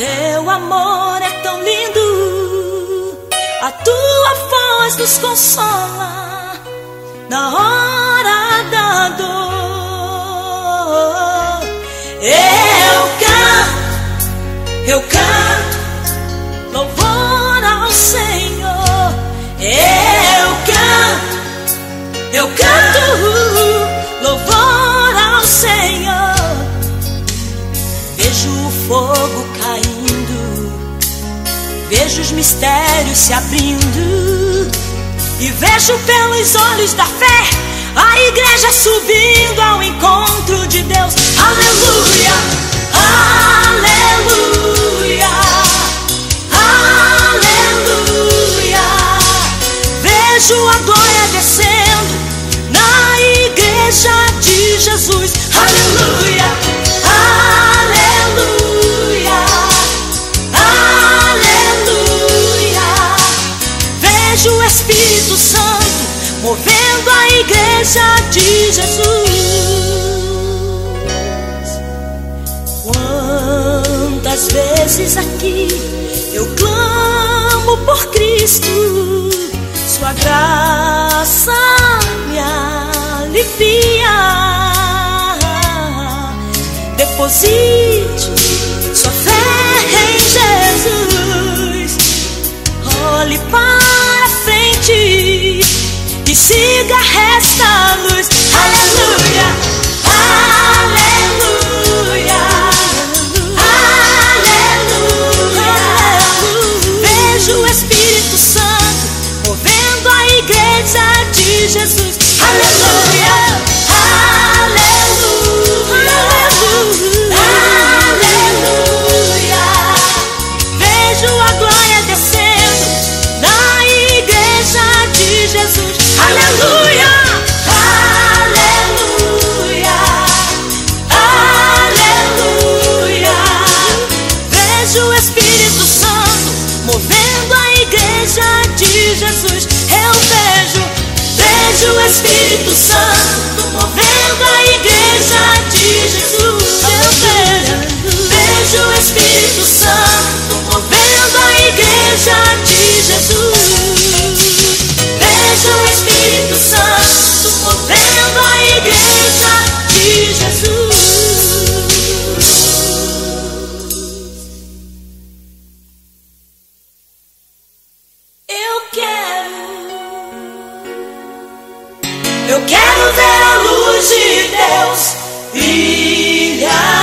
Teu amor é tão lindo, a tua voz nos consola na hora da dor. Eu canto, eu canto. Vejo os mistérios se abrindo, e vejo pelos olhos da fé a igreja subindo ao encontro de Deus. Aleluia, aleluia, aleluia. Vejo a glória descendo Espírito Santo movendo a igreja de Jesus. Quantas vezes aqui eu clamo por Cristo, Sua graça me alivia. Deposite siga esta luz. Aleluia, aleluia, aleluia. Vejo o Espírito Santo movendo a igreja de Jesus. Aleluia, Espírito Santo eu quero ver a luz de Deus brilhar.